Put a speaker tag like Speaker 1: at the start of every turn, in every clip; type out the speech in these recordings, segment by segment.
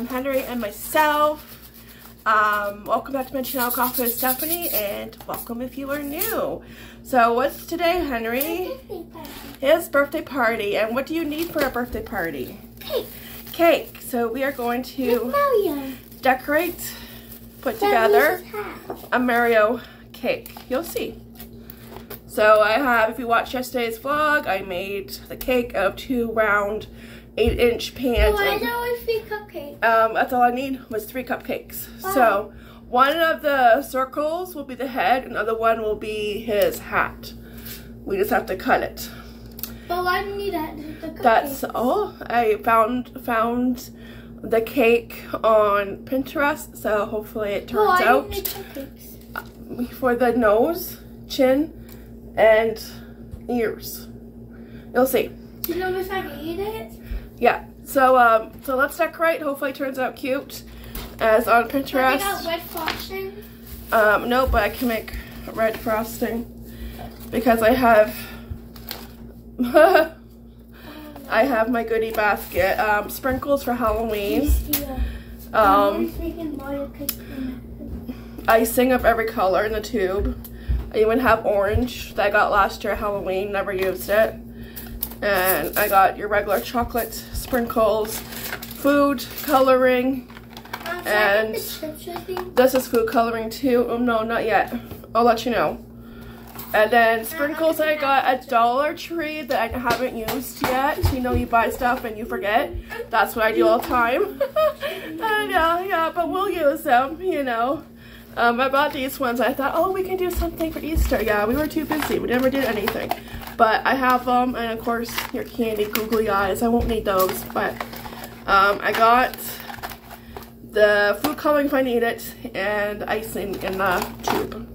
Speaker 1: from Henry and myself. Um, welcome back to my channel, Coffee with Stephanie, and welcome if you are new. So what's today, Henry? His birthday party. And what do you need for a birthday party?
Speaker 2: Cake.
Speaker 1: Cake. So we are going to decorate, put together
Speaker 2: was his hat.
Speaker 1: a Mario cake. You'll see. So I have, if you watched yesterday's vlog, I made the cake of two round, eight inch pans.
Speaker 2: Oh, I
Speaker 1: and-
Speaker 2: know it's
Speaker 1: um, that's all I need was three cupcakes.
Speaker 2: Wow.
Speaker 1: So one of the circles will be the head, another one will be his hat. We just have to cut it.
Speaker 2: But why do you need that?
Speaker 1: That's all. I found found the cake on Pinterest, so hopefully it
Speaker 2: Oh,
Speaker 1: turns
Speaker 2: I
Speaker 1: out
Speaker 2: need cupcakes.
Speaker 1: for the nose, chin, and ears. You'll see.
Speaker 2: Do you know if I can eat it?
Speaker 1: Yeah. So um, so let's decorate. Hopefully it turns out cute. As on Pinterest.
Speaker 2: got red frosting.
Speaker 1: Um, no, but I can make red frosting because I have
Speaker 2: Oh,
Speaker 1: I have my goodie basket. Um, sprinkles for Halloween. Um,
Speaker 2: making Mario cake.
Speaker 1: icing of every color in the tube. I even have orange that I got last year at Halloween. Never used it. And I got your regular chocolate sprinkles, food coloring. And- This is food coloring too. Oh no, not yet. I'll let you know. And then sprinkles I got at Dollar Tree that I haven't used yet. You know, you buy stuff and you forget. That's what I do all the time. and yeah, yeah, but we'll use them, you know. Um, I bought these ones. I thought, oh, we can do something for Easter. Yeah, we were too busy. We never did anything. But I have them, and of course, your candy googly eyes. I won't need those, but um, I got the food coloring if I need it, and icing in the tube.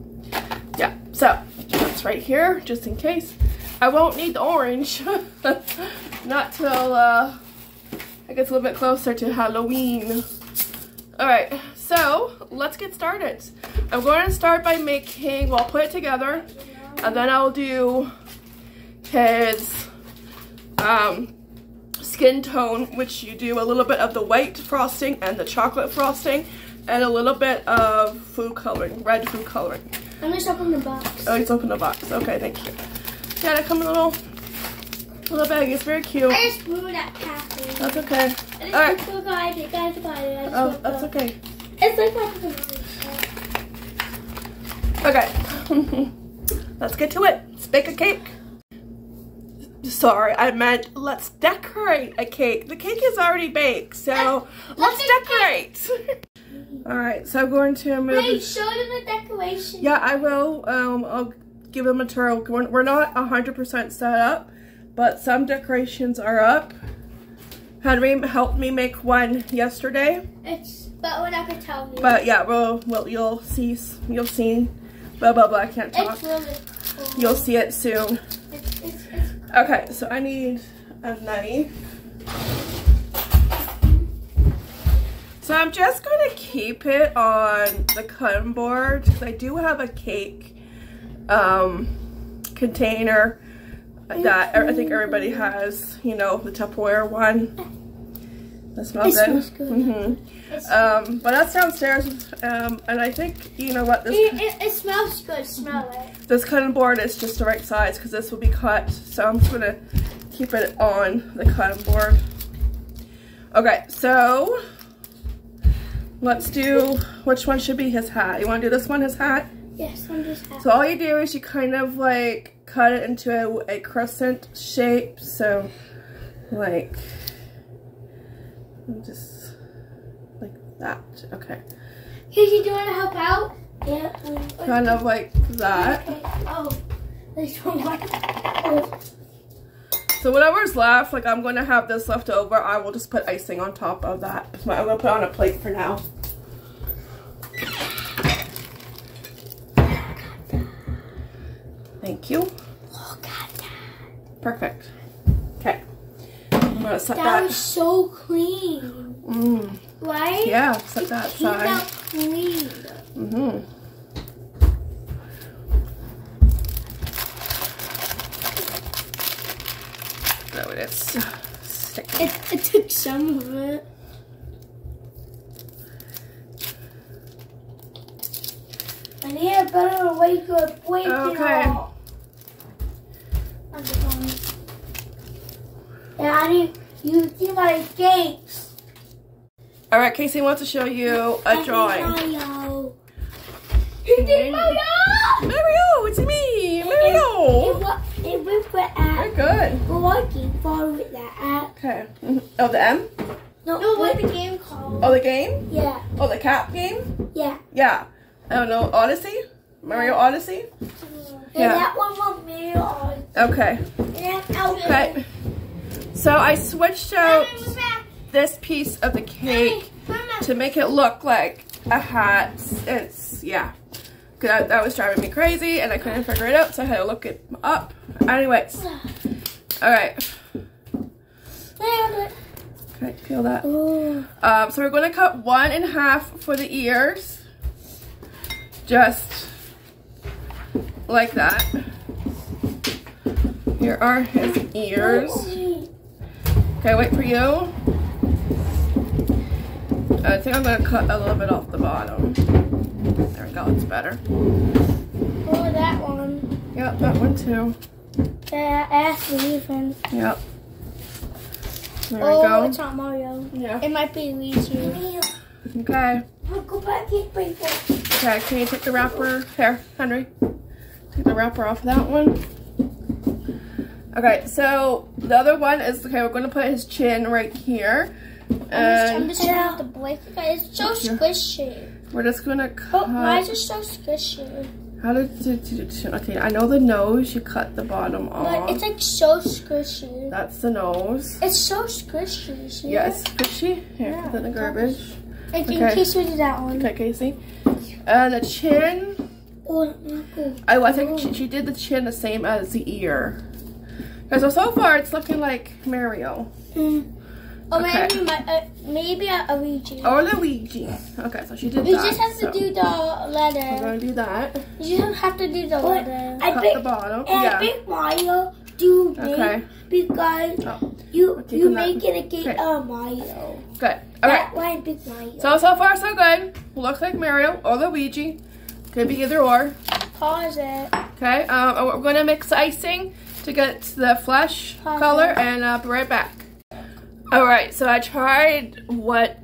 Speaker 1: Yeah, so that's right here, just in case. I won't need the orange. Not till uh, it gets a little bit closer to Halloween. Alright, so let's get started. I'm going to start by making, well, I'll put it together, and then I'll do his um, skin tone, which you do a little bit of the white frosting and the chocolate frosting, and a little bit of food coloring, red food coloring.
Speaker 2: I'm gonna open the box.
Speaker 1: Oh, it's open the box. Okay, thank you. Yeah, it come in a little, little bag. It's very cute.
Speaker 2: I just blew that Kathy.
Speaker 1: That's okay.
Speaker 2: I just
Speaker 1: Alright.
Speaker 2: took the guy, the guy. I just
Speaker 1: Oh, that's okay.
Speaker 2: It's like my
Speaker 1: Okay. let's get to it. Let's bake a cake. Sorry, I meant let's decorate a cake. The cake is already baked, so let's
Speaker 2: let's
Speaker 1: decorate. Alright, so I'm going to move.
Speaker 2: Wait, show them the decoration.
Speaker 1: Yeah, I will. Um, I'll give them a twirl. We're we're not 100% set up, but some decorations are up. Henry helped me make one yesterday,
Speaker 2: It's, but we're not gonna tell you.
Speaker 1: but yeah, we'll, well, you'll see, you'll see, blah, blah, blah, I can't talk.
Speaker 2: really cool.
Speaker 1: You'll see it soon.
Speaker 2: It's, it's, it's,
Speaker 1: Okay, so I need a knife. So I'm just going to keep it on the cutting board because I do have a cake um, container that I think everybody has, you know, the Tupperware one. That smells
Speaker 2: It
Speaker 1: good.
Speaker 2: smells good.
Speaker 1: hmm Um, but that's downstairs, um, and I think, you know what, this
Speaker 2: it, it, it smells good. Smell it.
Speaker 1: this cutting board is just the right size because this will be cut. So I'm just gonna keep it on the cutting board. Okay, so let's do, which one should be his hat? You wanna do this one, his hat?
Speaker 2: Yes, I'm just.
Speaker 1: So all you do is you kind of like cut it into a, a crescent shape. So like, just like that. Okay.
Speaker 2: Kiki, do you want to help out? Yeah.
Speaker 1: Kind of like that.
Speaker 2: Okay. Oh, there's one more. Oh,
Speaker 1: So whatever's left, like I'm going to have this left over, I will just put icing on top of that. I'm going to put on a plate for now. Thank you.
Speaker 2: Oh, Look at that.
Speaker 1: Perfect. Well, set
Speaker 2: that,
Speaker 1: that
Speaker 2: was so clean.
Speaker 1: Mm.
Speaker 2: Right?
Speaker 1: Yeah, set
Speaker 2: it that came
Speaker 1: side.
Speaker 2: out clean.
Speaker 1: Mm hmm No, it is. Sticky.
Speaker 2: It, it took some of it. I need a better wake up, wake
Speaker 1: okay.
Speaker 2: Daddy, you see my cakes.
Speaker 1: All right, Casey wants to show you a drawing.
Speaker 2: Mario. He did Mario.
Speaker 1: Mario, it's me, Mario.
Speaker 2: wa- it went for
Speaker 1: Very
Speaker 2: at
Speaker 1: good.
Speaker 2: walking far with that
Speaker 1: Okay. Mhm. Oh, the M?
Speaker 2: No,
Speaker 3: No,
Speaker 2: what
Speaker 3: what the game called?
Speaker 1: Oh, the game?
Speaker 2: Yeah,
Speaker 1: Oh, the cap game?
Speaker 2: yeah.
Speaker 1: Yeah. I don't know. Odyssey? Mario Odyssey?
Speaker 2: And
Speaker 1: Yeah.
Speaker 2: that one was Mario on.
Speaker 1: Okay.
Speaker 2: And then out
Speaker 1: Okay. So I switched out this piece of the cake to make it look like a hat. It's, yeah. That, that was driving me crazy and I couldn't figure it out, so I had to look it up. Anyways. Alright. Okay, feel that. Um, so we're going to cut one in half for the ears. Just like that. Here are his ears. Okay, wait for you. I think I'm to cut a little bit off the bottom. There we go, it's better.
Speaker 2: Oh, that one.
Speaker 1: Yep, that one too.
Speaker 2: Yeah, ask friends.
Speaker 1: Yep. There
Speaker 2: Oh,
Speaker 1: we go.
Speaker 2: Oh, it's not Mario.
Speaker 1: Yeah.
Speaker 2: It might be Luigi.
Speaker 1: Okay.
Speaker 2: Go back
Speaker 1: Okay, can you take the wrapper? Here, Henry. Take the wrapper off of that one. Okay, so the other one is, okay, we're going to put his chin right here.
Speaker 3: I'm
Speaker 1: And
Speaker 3: just trying out the blanket. It's so squishy.
Speaker 1: we're just going to
Speaker 3: Oh, why is
Speaker 1: cut.
Speaker 3: it so squishy?
Speaker 1: How did you do the chin? Okay, I know the nose, you cut the bottom off.
Speaker 3: But it's like so squishy.
Speaker 1: That's the nose.
Speaker 3: It's so squishy. See
Speaker 1: Yeah, it's squishy. Here,
Speaker 3: Yeah,
Speaker 1: put in the garbage.
Speaker 3: Like in
Speaker 1: Okay.
Speaker 3: case we did that one.
Speaker 1: Okay, Casey. And the chin,
Speaker 2: Oh, not good.
Speaker 1: I, I think oh. she, she did the chin the same as the ear. Okay, so so far it's looking like Mario.
Speaker 2: Mm.
Speaker 3: Or
Speaker 1: Okay.
Speaker 3: maybe my, uh, maybe a Luigi.
Speaker 1: Or Luigi. Okay, so she did
Speaker 3: We
Speaker 1: that.
Speaker 3: just have to do the
Speaker 1: We're
Speaker 3: letter.
Speaker 1: gonna do that.
Speaker 3: You just have to do the
Speaker 2: But
Speaker 3: letter.
Speaker 2: I
Speaker 1: Cut
Speaker 2: think
Speaker 1: the bottom.
Speaker 2: and I
Speaker 1: Yeah.
Speaker 2: think Mario do me
Speaker 1: Okay.
Speaker 2: because
Speaker 1: Oh,
Speaker 2: you
Speaker 1: We're
Speaker 2: you
Speaker 1: that-
Speaker 2: make it a game
Speaker 1: okay.
Speaker 2: of Mario.
Speaker 1: good. Okay.
Speaker 2: That one big Mario.
Speaker 1: So so far so good. Looks like Mario or Luigi. Could be either or.
Speaker 3: Pause it.
Speaker 1: Okay. Um, we're gonna mix icing to get the flesh color, and uh, be right back. All right. So I tried what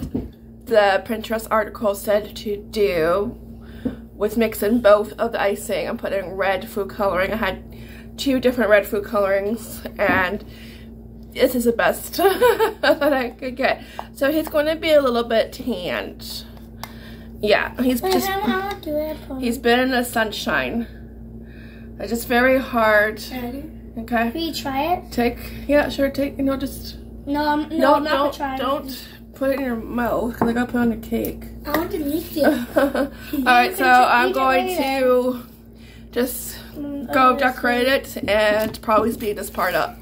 Speaker 1: the Pinterest article said to do with mixing both of the icing and putting red food coloring. I had two different red food colorings and this is the best that I could get. So he's going to be a little bit tanned. Yeah, he's just
Speaker 3: I don't want to do it.
Speaker 1: he's been in the sunshine. It's just very hard. Okay,
Speaker 3: Will you try it?
Speaker 1: take yeah, sure. Take you know just
Speaker 3: No, I'm, no,
Speaker 1: no,
Speaker 3: I'm not
Speaker 1: don't
Speaker 3: it.
Speaker 1: don't put it in your mouth because I got to put it on the cake.
Speaker 2: I want to meet you.
Speaker 1: All right, so I'm going to just
Speaker 3: Mm,
Speaker 1: go decorate it and probably speed this part up.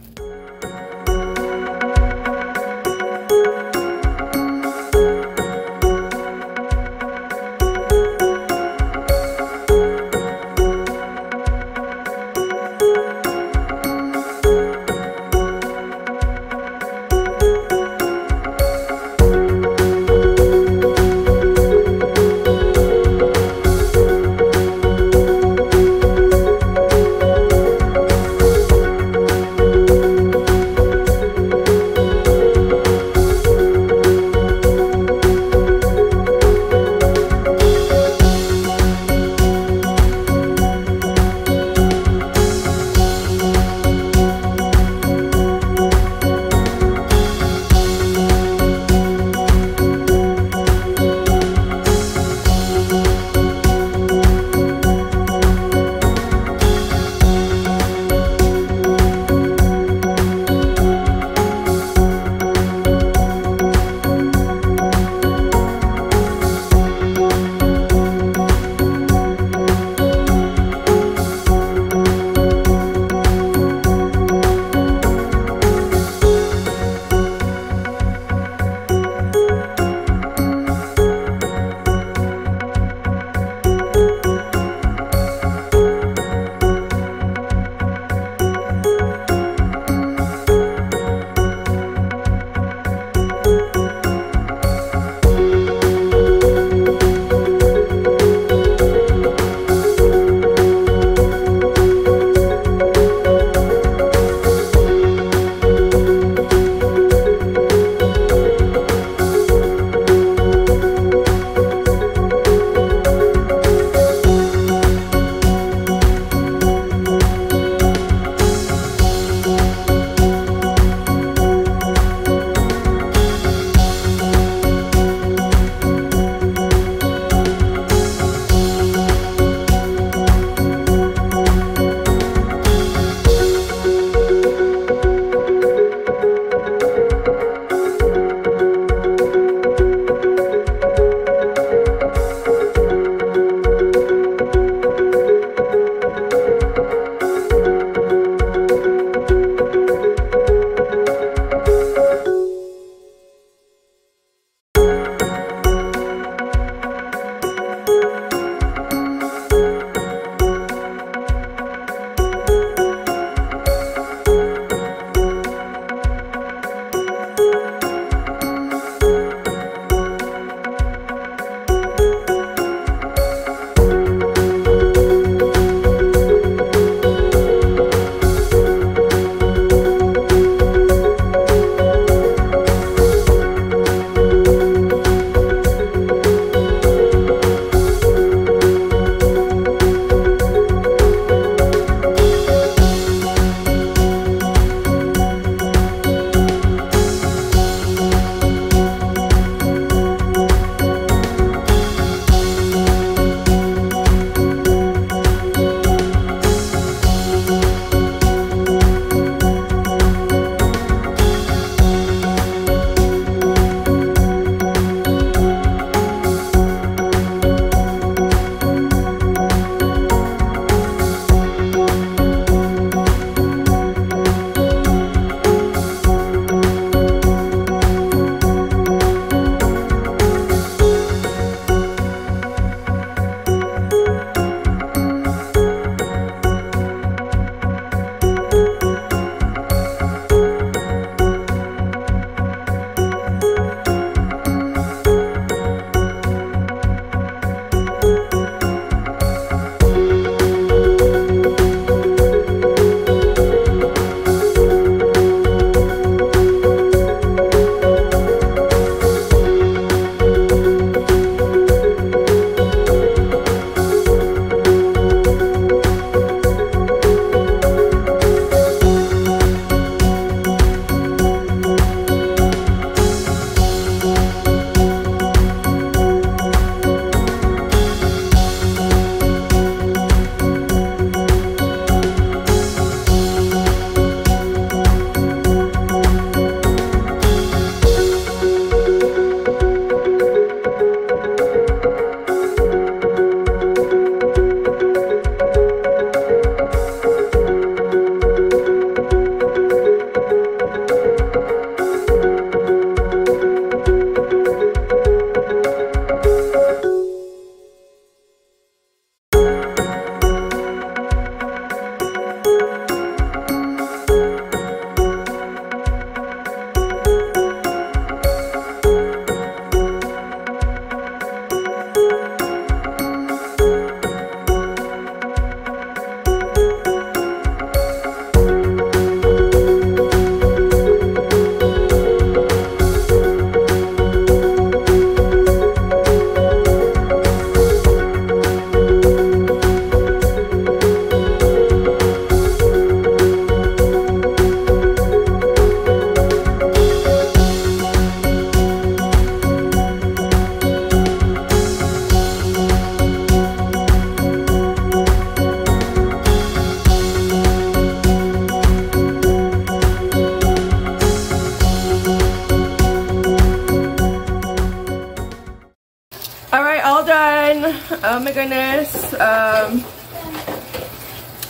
Speaker 1: Oh my goodness. Um,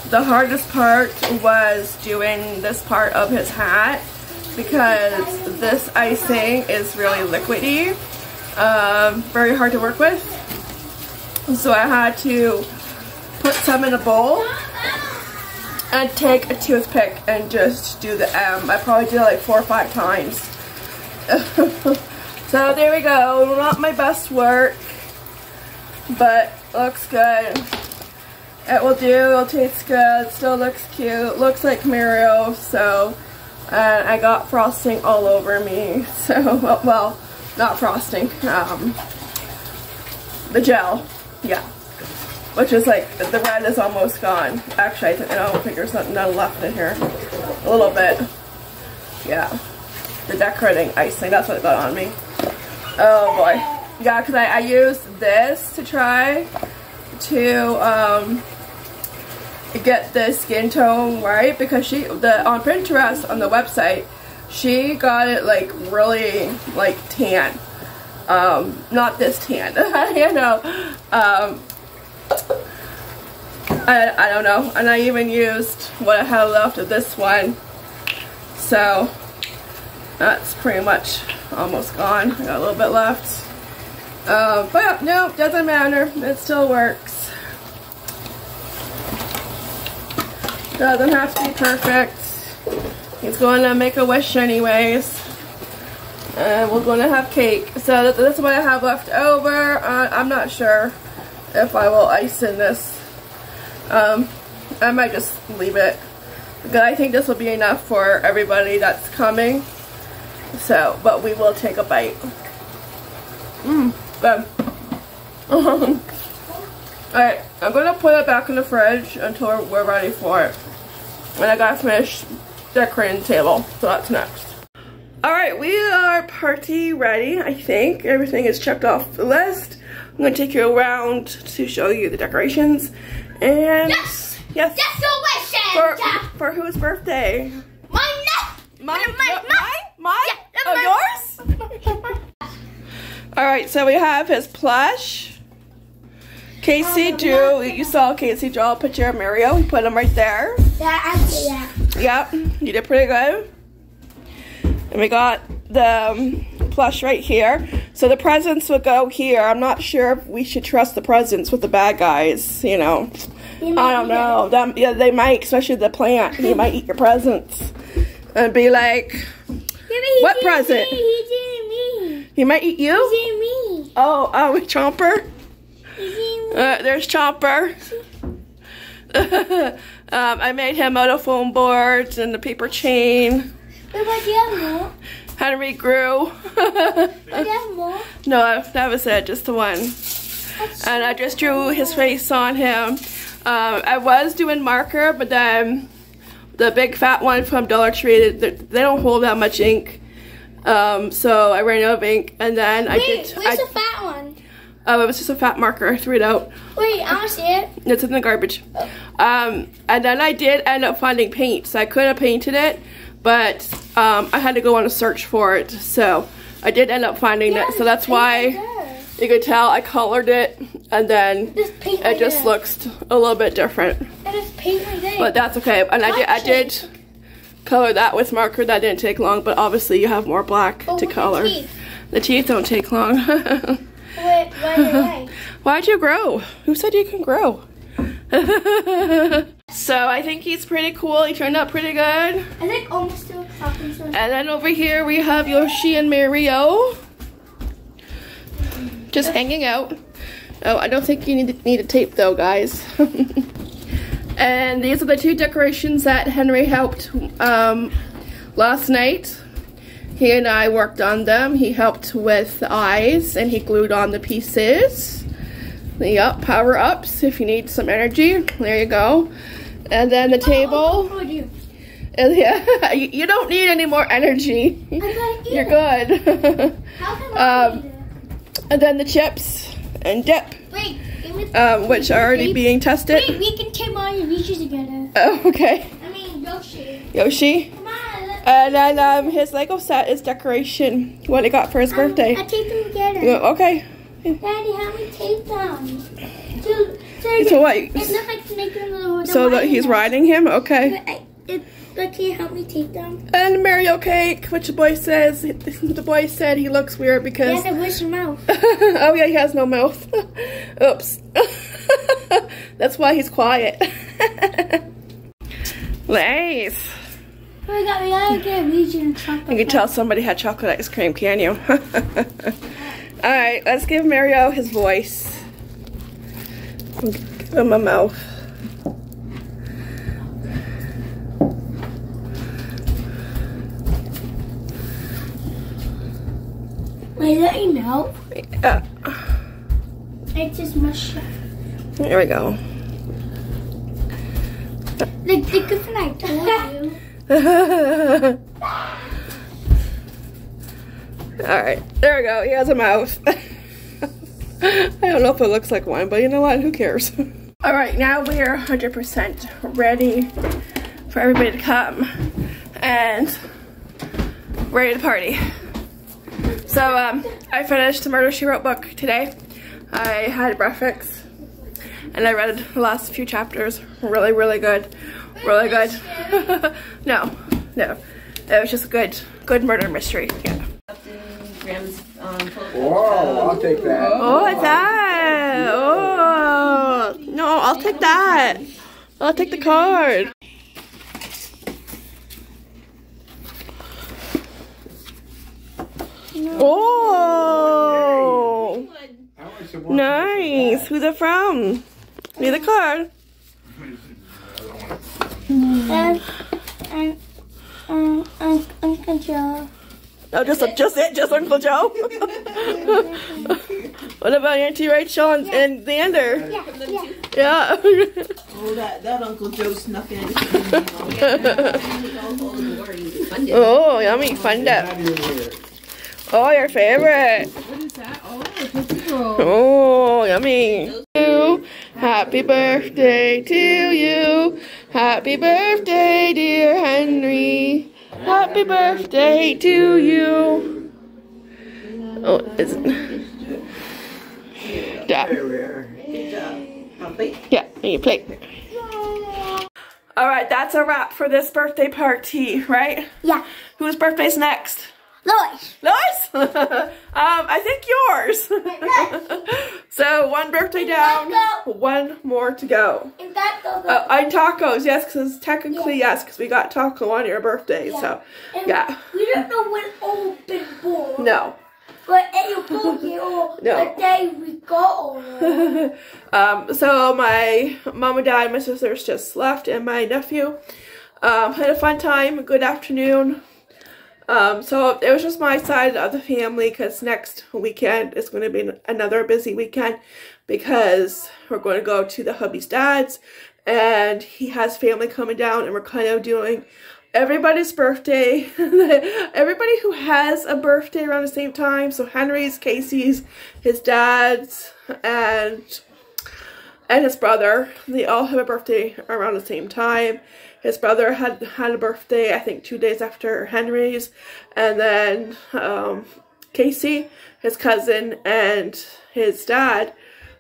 Speaker 1: the hardest part was doing this part of his hat because this icing is really liquidy. Um, very hard to work with. So I had to put some in a bowl and take a toothpick and just do the M. I probably did it like four or five times. so there we go. Not my best work, but looks good. It will do. it'll taste good. Still looks cute. Looks like Mario. So, and I got frosting all over me. So, well, not frosting. Um, the gel. Yeah. Which is like, the red is almost gone. Actually, I, I don't think there's nothing left in here. A little bit. Yeah. The decorating icing. That's what it got on me. Oh boy. Yeah, because I, I used this to try to um, get the skin tone right because she the on Pinterest on the website she got it like really like tan. Um not this tan. You know. Um I, I don't know. And I even used what I had left of this one. So that's pretty much almost gone. I got a little bit left um, but no doesn't matter it still works Doesn't have to be perfect. He's going to make a wish anyways. And we're going to have cake. So that's what I have left over. Uh, I'm not sure if I will ice in this. Um, I might just leave it. Because I think this will be enough for everybody that's coming. So, but we will take a bite. Mmm, Um, good. Um, alright, I'm going to put it back in the fridge until we're ready for it. And I gotta finish decorating the table, so that's next. Alright, we are party ready, I think. Everything is checked off the list. I'm gonna take you around to show you the decorations. And
Speaker 2: Yes!
Speaker 1: Yes!
Speaker 2: Decorations!
Speaker 1: For, for whose birthday?
Speaker 2: Mine!
Speaker 1: Mine?
Speaker 2: Mine, mine,
Speaker 1: Mine? Mine?
Speaker 2: Yeah,
Speaker 1: oh, yours? Alright, so we have his plush. Casey drew, you saw Casey draw a picture of Mario. He put him right there.
Speaker 3: Yeah, I see that.
Speaker 1: Yep, you did pretty good. And we got the um, plush right here. So the presents will go here. I'm not sure if we should trust the presents with the bad guys, you know. I don't know. Them, yeah, they might, especially the plant. He might eat your presents. And be like, What present?
Speaker 3: Me. He's eating me.
Speaker 1: he might eat
Speaker 3: He's
Speaker 1: you?
Speaker 3: eating me.
Speaker 1: Oh, oh, with Chomper?
Speaker 3: He's eating me.
Speaker 1: Uh, there's Chomper. um, I made him out of foam boards and the paper chain.
Speaker 3: But do you have more?
Speaker 1: Henry grew.
Speaker 3: Do you have more?
Speaker 1: no, that was it, just the one.
Speaker 3: That's
Speaker 1: And I just drew his face on him. Um, I was doing marker, but then the big fat one from Dollar Tree, they don't hold that much ink. Um, so I ran out of ink, and then I
Speaker 3: Wait,
Speaker 1: did.
Speaker 3: where's
Speaker 1: I,
Speaker 3: the fat one?
Speaker 1: oh, it was just a fat marker. I threw it out.
Speaker 3: Wait, I want to see it.
Speaker 1: It's in the garbage. Um, and then I did end up finding paint, so I could have painted it, but um, I had to go on a search for it. So I did end up finding it. So that's why you could tell I colored it, and then it
Speaker 3: right
Speaker 1: just
Speaker 3: there.
Speaker 1: looks a little bit different.
Speaker 3: And there's paint right.
Speaker 1: But that's okay. And I did, I did color that with marker. That didn't take long, but obviously you have more black
Speaker 3: Oh,
Speaker 1: to color.
Speaker 3: teeth.
Speaker 1: The teeth don't take long.
Speaker 3: Wait, wait.
Speaker 1: Why'd you grow? Who said you can grow? so I think he's pretty cool. He turned out pretty good.
Speaker 3: I think almost talking to
Speaker 1: And then over here we have Yoshi and Mario. Just hanging out. Oh, I don't think you need, to, need a tape though, guys. and these are the two decorations that Henry helped um, last night. He and I worked on them. He helped with the eyes and he glued on the pieces. Yep, power ups if you need some energy. There you go. And then the table.
Speaker 3: Oh, you.
Speaker 1: And yeah, you, don't need any more energy. You're
Speaker 3: it.
Speaker 1: good.
Speaker 3: How can I
Speaker 1: Um, and then the chips and dip,
Speaker 3: Wait,
Speaker 1: um, which are already being
Speaker 3: Wait,
Speaker 1: tested.
Speaker 3: we can tape all your reaches together.
Speaker 1: Oh, okay.
Speaker 3: I mean, Yoshi.
Speaker 1: Yoshi.
Speaker 3: On.
Speaker 1: And then um, his Lego set is decoration. What he got for his birthday.
Speaker 3: I taped them together.
Speaker 1: Yeah, Okay.
Speaker 3: Daddy, help me take them. So, so,
Speaker 1: So what?
Speaker 3: It looks like Snake in the
Speaker 1: So that he's riding him? Okay.
Speaker 3: But I, it, but can you help me take them?
Speaker 1: And Mario cake, which the boy says, the boy said he looks weird because.
Speaker 3: Yes, where's your mouth?
Speaker 1: oh yeah, he has no mouth. Oops. That's why he's quiet. Nice.
Speaker 3: Oh my we gotta get region chocolate.
Speaker 1: You can tell somebody had chocolate ice cream, can you? Alright, let's give Mario his voice. Give him a mouth.
Speaker 3: Wait, let you know.
Speaker 1: Yeah,
Speaker 3: It's just mush.
Speaker 1: there we go.
Speaker 3: The thing I.
Speaker 1: Alright, there we go. He has a mouth. I don't know if it looks like one, but you know what? Who cares? Alright, now we are 100% ready for everybody to come and ready to party. So, um, I finished the Murder She Wrote book today. I had breakfast and I read the last few chapters. Really, really good. Really good. no, no. It was just good, good murder mystery. Yeah.
Speaker 4: Grams, full of
Speaker 5: Whoa, I'll take that.
Speaker 1: Oh, what's that? Oh, no, I'll take that. I'll take the card. Oh,
Speaker 5: How much it was?
Speaker 1: nice. Who's it from? Need the card.
Speaker 3: And, and, um, um, Uncle Joe.
Speaker 1: Oh, just just it, just Uncle Joe. what about Auntie Rachel and, and Xander?
Speaker 3: Yeah, yeah.
Speaker 1: Yeah.
Speaker 4: Oh, that, that Uncle Joe snuck in. oh,
Speaker 1: yummy, fun dip. Oh, your favorite.
Speaker 4: What is that? Oh, Tootsie Roll.
Speaker 1: Oh, yummy. You. Happy birthday to you. Happy birthday, dear Henry. Happy birthday to you. Oh, is Yeah,
Speaker 5: There we are.
Speaker 4: Good job. Happy?
Speaker 1: yeah, and you play. All right, that's a wrap for this birthday party, right?
Speaker 3: Yeah.
Speaker 1: Whose birthday's next?
Speaker 3: Lois.
Speaker 1: Lois? um, I think yours. so one birthday down, one more to go.
Speaker 3: In fact, go, go.
Speaker 1: Uh, and tacos, yes, because technically yes, because we got taco on your birthday. So
Speaker 3: And
Speaker 1: yeah,
Speaker 3: We don't know when open born.
Speaker 1: no.
Speaker 3: But it will be all
Speaker 1: No.
Speaker 3: the day we got on.
Speaker 1: um, so my mom and dad, my sisters just left, and my nephew um, had a fun time. Good afternoon. Um, so it was just my side of the family because next weekend is going to be another busy weekend because we're going to go to the hubby's dad's and he has family coming down and we're kind of doing everybody's birthday. Everybody who has a birthday around the same time. So Henry's, Casey's, his dad's, and and his brother. They all have a birthday around the same time. His brother had had a birthday, I think, two days after Henry's, and then um, Casey, his cousin, and his dad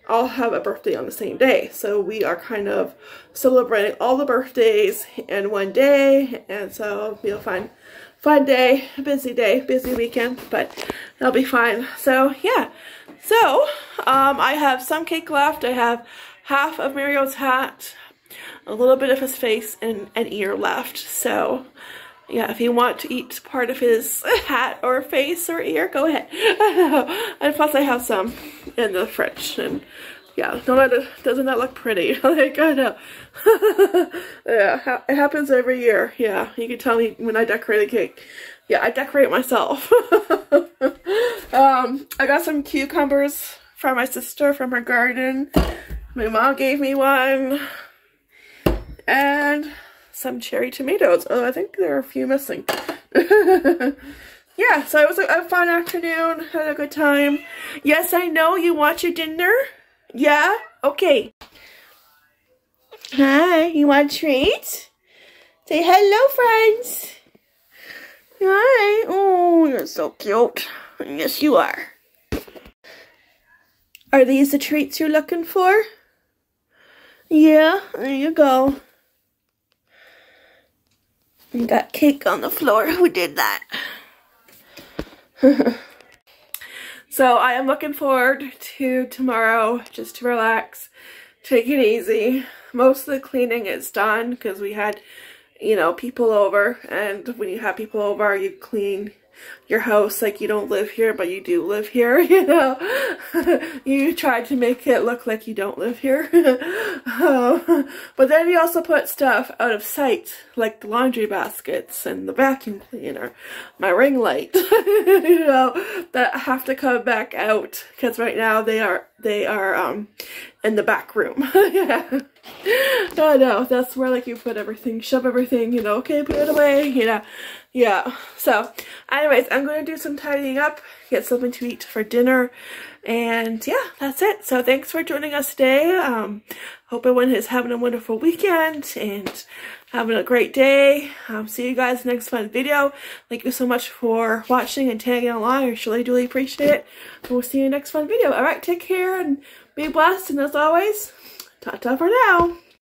Speaker 1: all have a birthday on the same day. So we are kind of celebrating all the birthdays in one day, and so a fun, fun day, busy day, busy weekend, but that'll be fine. So yeah, so um, I have some cake left. I have half of Mario's hat, a little bit of his face, and an ear left. So yeah, if you want to eat part of his hat or face or ear, go ahead. and plus I have some in the fridge. And yeah, no matter, doesn't that look pretty? like, I know. yeah, it happens every year. Yeah, you can tell me when I decorate a cake. Yeah, I decorate myself. um, I got some cucumbers from my sister from her garden. My mom gave me one. And some cherry tomatoes. Oh, I think there are a few missing. yeah, so it was a, fun afternoon. Had a good time. Yes, I know you want your dinner. Yeah? Okay. Hi, you want a treat? Say hello, friends. Hi. Oh, you're so cute. Yes, you are. Are these the treats you're looking for? Yeah, there you go. You got cake on the floor. Who did that? so I am looking forward to tomorrow just to relax, take it easy. Most of the cleaning is done because we had, you know, people over and when you have people over you clean your house like you don't live here but you do live here you know? You try to make it look like you don't live here. Um, but then you also put stuff out of sight like the laundry baskets and the vacuum cleaner my ring light you know that have to come back out because right now they are they are um in the back room. Yeah. I know that's where like you put everything shove everything you know okay put it away you know? Yeah so anyways i'm going to do some tidying up get something to eat for dinner and yeah that's it. So thanks for joining us today. Um hope everyone is having a wonderful weekend and having a great day. Um see you guys next fun video. Thank you so much for watching and tagging along. I really really appreciate it. We'll see you in next fun video. All right take care and be blessed. And as always ta-ta for now